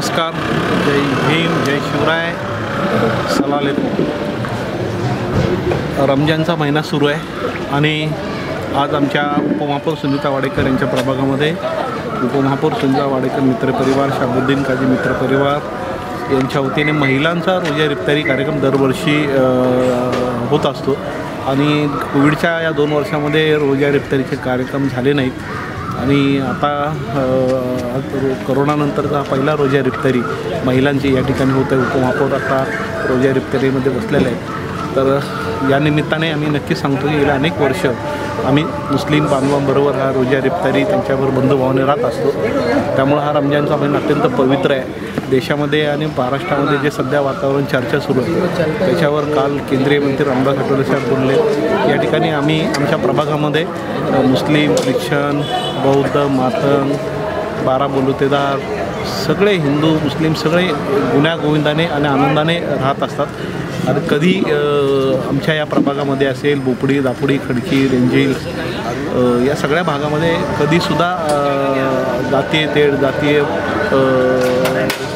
नमस्कार. जय भीम जय शिवराय. सलाले रमजानचा महिना सुरू आहे आणि आज आमच्या उपमहापौर सुनीता वाडेकर यांच्या प्रभागामध्ये उपमहापौर सुनीता वाडेकर मित्रपरिवार शाबुद्दीन काजी मित्रपरिवार यांच्या वतीने महिलांचा रोजा इफ्तारी कार्यक्रम दरवर्षी होत असतो. आणि कोविडच्या या दोन वर्षामध्ये रोजा इफ्तारीचे कार्यक्रम झाले नाहीत. आणि आता करोनानंतरचा हा पहिला रोजा इफ्तारी महिलांची या ठिकाणी होत आहे उपमहापौर आता रोजा इफ्तारीमध्ये बसलेले आहेत. तर या निमित्ताने आम्ही नक्की सांगतो की गेल्या अनेक वर्ष आम्ही मुस्लिम बांधवांबरोबर हा रोजा रिप्तारी त्यांच्यावर बंधुभावाने राहत असतो. त्यामुळं हा रमजानचा महिना अत्यंत पवित्र आहे. देशामध्ये आणि महाराष्ट्रामध्ये जे सध्या वातावरण चर्चा सुरू आहे त्याच्यावर काल केंद्रीय मंत्री रामदास आठवले साहेब बोलले. या ठिकाणी आम्ही आमच्या प्रभागामध्ये मुस्लिम ख्रिश्चन बौद्ध मातंग बारा बोलुतेदार सगळे हिंदू मुस्लिम सगळे गुण्यागोविंदाने आणि आनंदाने राहत असतात. आणि कधी आमच्या या प्रभागामध्ये असेल बोपडी दापुडी खडकी रेंजील या सगळ्या भागामध्ये कधीसुद्धा जातीय तेढ जातीय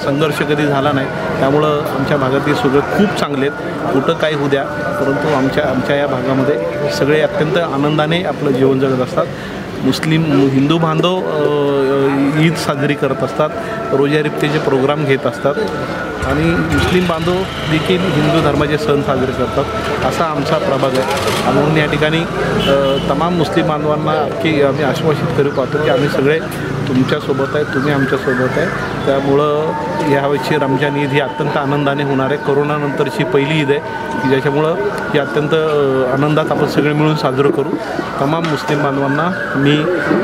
संघर्ष कधी झाला नाही. त्यामुळं आमच्या भागातील सगळे खूप चांगले आहेत. कुठं काय होऊ द्या परंतु आमच्या आमच्या या भागामध्ये सगळे अत्यंत आनंदाने आपलं जीवन जगत असतात. मुस्लिम हिंदू बांधव ईद साजरी करत असतात. रोजारिप्तेचे प्रोग्राम घेत असतात. आणि मुस्लिम बांधव देखील हिंदू धर्माचे सण साजरे करतात. असा आमचा प्रभाग आहे. आणि म्हणून या ठिकाणी तमाम मुस्लिम बांधवांना की आम्ही आश्वासित करू पाहतो की आम्ही सगळे तुमच्यासोबत आहे तुम्ही आमच्यासोबत आहे. त्यामुळं यावेळची रमजान ईद ही अत्यंत आनंदाने होणार आहे. कोरोनानंतरची पहिली ईद आहे. की ज्याच्यामुळं ही अत्यंत आनंदात आपण सगळे मिळून साजरं करू. तमाम मुस्लिम बांधवांना मी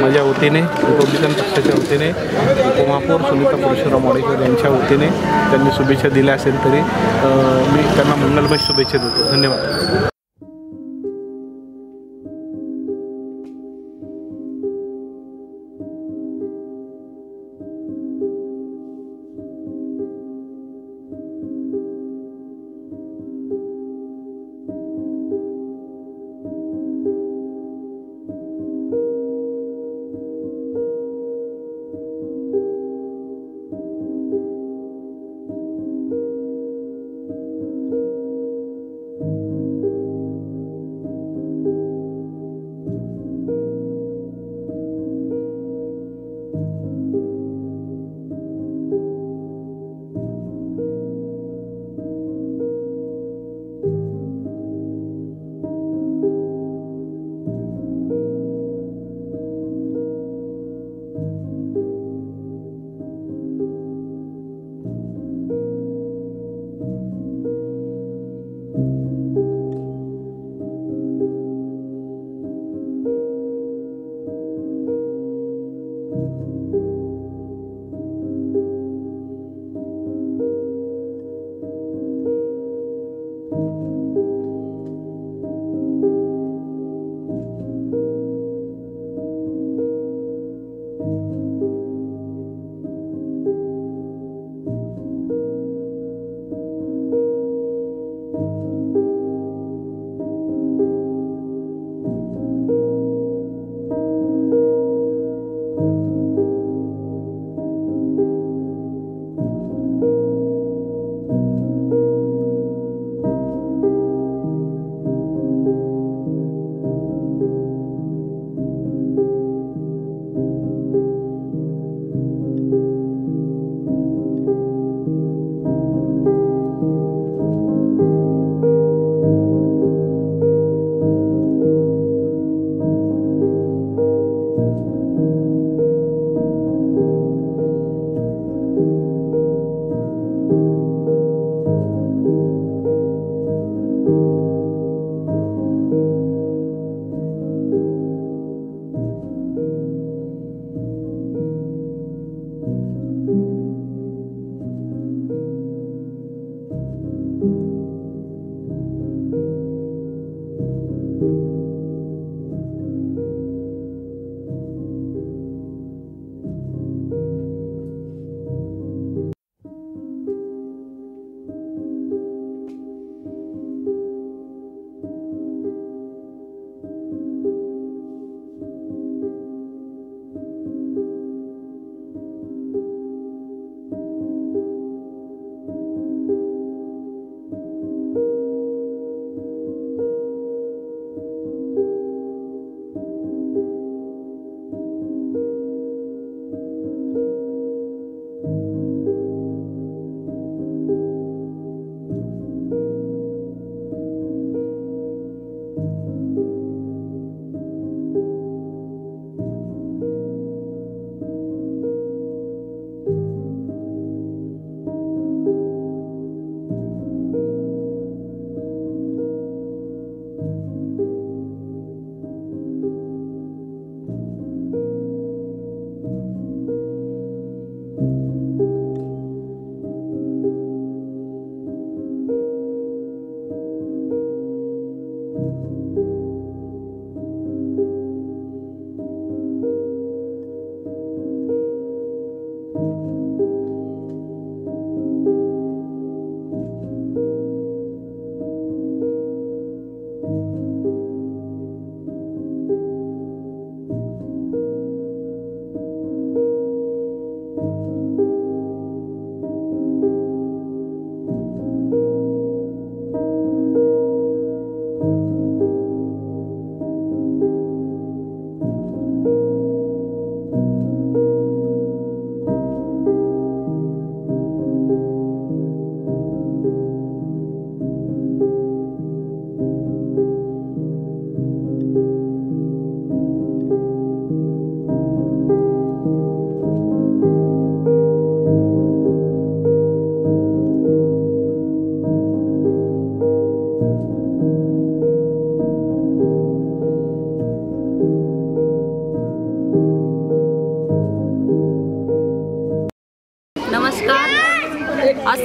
माझ्या वतीने रिपब्लिकन पक्षाच्या वतीने उपमहापौर सुनीता परशुराम वाडेकर यांच्या वतीने त्यांनी शुभेच्छा दिल्या असेल तरी मी त्यांना मंगलमय शुभेच्छा देतो. धन्यवाद. you.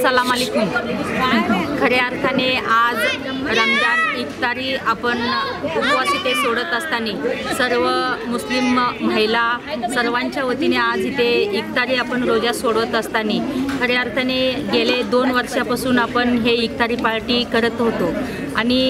अस्सलाम वालेकुम खऱ्या अर्थाने आज रमजान इफ्तारी आपण उपवासिते सोडत असताना सर्व मुस्लिम महिला सर्वांच्या वतीने आज इथे इफ्तारी आपण रोजा सोडवत असताना खऱ्या अर्थाने गेले दोन वर्षापासून आपण हे इफ्तारी पार्टी करत होतो. आणि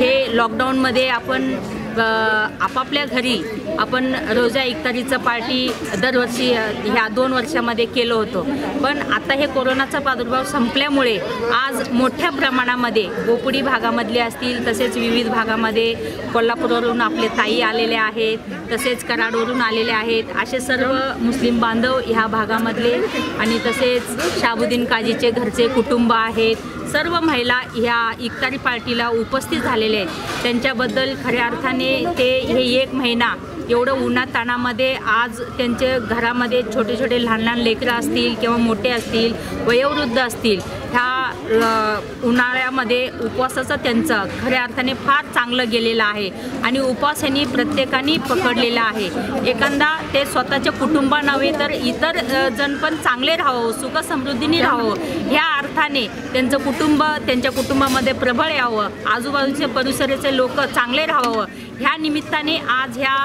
हे लॉकडाऊनमध्ये आपण आपापल्या घरी आपण रोजा इफ्तारीचं पार्टी दरवर्षी ह्या दोन वर्षामध्ये केलं होतं. पण आता हे कोरोनाचा प्रादुर्भाव संपल्यामुळे आज मोठ्या प्रमाणामध्ये गोपुडी भागामधले असतील तसेच विविध भागामध्ये कोल्हापूरवरून आपले ताई आलेले आहेत तसेच कराडवरून आलेले आहेत असे सर्व मुस्लिम बांधव ह्या भागामधले आणि तसेच शाबुद्दीन काजीचे घरचे कुटुंब आहेत सर्व महिला ह्या इफ्तारी पार्टीला उपस्थित झालेले आहेत. त्यांच्याबद्दल खऱ्या अर्थाने ते हे एक महिना एवढं उन्हात ताणामध्ये आज त्यांचे घरामध्ये छोटे छोटे लहान लहान लेकरं असतील किंवा मोठे असतील वयोवृद्ध असतील ह्या उन्हाळ्यामध्ये उपवासाचं त्यांचं खऱ्या अर्थाने फार चांगलं गेलेलं आहे. आणि उपवास यांनी प्रत्येकाने पकडलेला आहे. एखादा ते स्वतःच्या कुटुंबा नव्हे तर इतर जण पण चांगले राहावं सुखसमृद्धीने राहावं. ह्या अर्थाने त्यांचं कुटुंब त्यांच्या कुटुंबामध्ये प्रबळ यावं. आजूबाजूचे परिसराचे लोक चांगले राहावं. ह्या निमित्ताने आज ह्या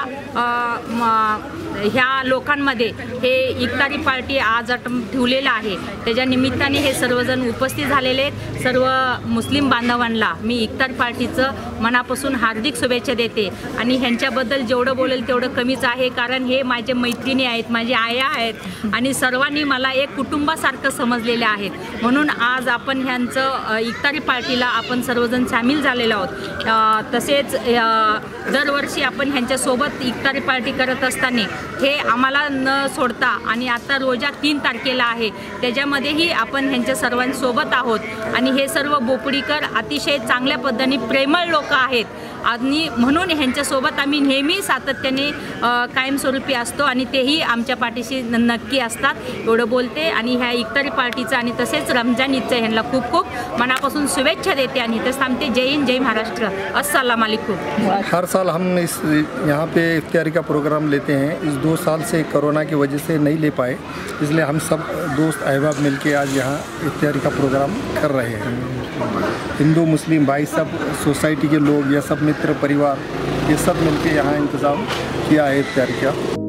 म- ह्या लोकांमध्ये हे इफ्तारी पार्टी आज आपण ठेवलेलं आहे. त्याच्या निमित्ताने हे सर्वजण उपस्थित झालेले आहेत. सर्व मुस्लिम बांधवांना मी इफ्तार पार्टीचं मनापासून हार्दिक शुभेच्छा देते. आणि ह्यांच्याबद्दल जेवढं बोलेल तेवढं कमीच आहे. कारण हे माझे मैत्रिणी आहेत माझे आया आहेत आणि सर्वांनी मला एक कुटुंबासारखं समजलेले आहेत. म्हणून आज आपण ह्यांचं इफ्तारी पार्टीला आपण सर्वजण सामील झालेलो आहोत. तसेच दरवर्षी आपण ह्यांच्यासोबत इफ्तारी पार्टी करत असताना हे आम्हाला न सोडता आणि आता रोजा तीन तारखेला आहे. त्याच्यामध्येही आपण ह्यांच्या सर्वांसोबत आहोत. आणि हे सर्व बोपडीकर अतिशय चांगल्या पद्धतीने प्रेमळ लोक आहेत. आणि म्हणून ह्यांच्यासोबत आम्ही नेहमी सातत्याने कायमस्वरूपी असतो आणि तेही आमच्या पाठीशी नक्की असतात. एवढं बोलते आणि ह्या इफ्तारी पार्टीचं आणि तसेच रमजान ईदचं ह्यांना खूप खूप मनापासून शुभेच्छा देते आणि इथं थांबते. जय हिंद जय महाराष्ट्र. अस्सलाम वालेकुम. हर साल हम इस यहाँ पे इफ्तारी का प्रोग्राम लेते हैं। इस दो साल से कोरोना की वजह से नहीं ले पाए इसलिए हम सब दोस्त अहबाब मिलके आज यहाँ इफ्तारी का प्रोग्राम कर रहे हैं। हिंदू मुस्लिम भाई सब सोसाइटी के लोग या सब मित्र परिवार ये सब मिलके यहाँ इंतज़ाम किया है प्यार किया